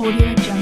Audio Jungle.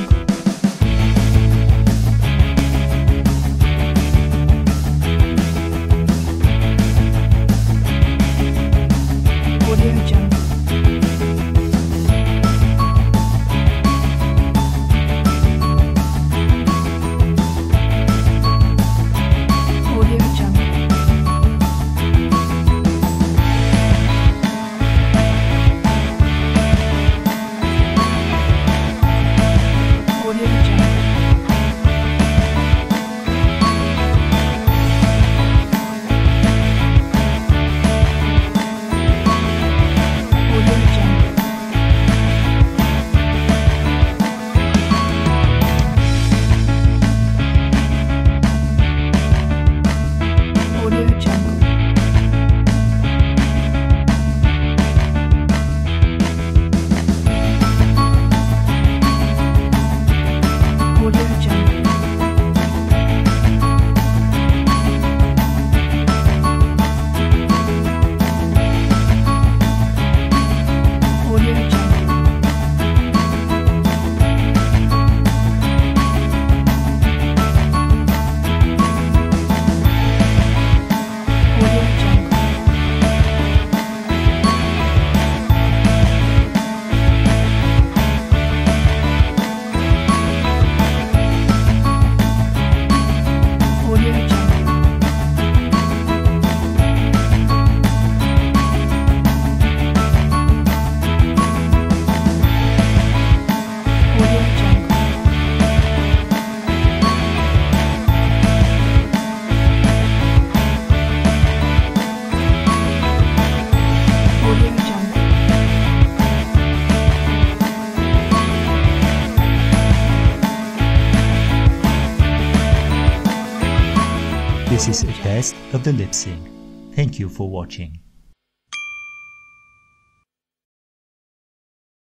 This is a test of the lip sync. Thank you for watching.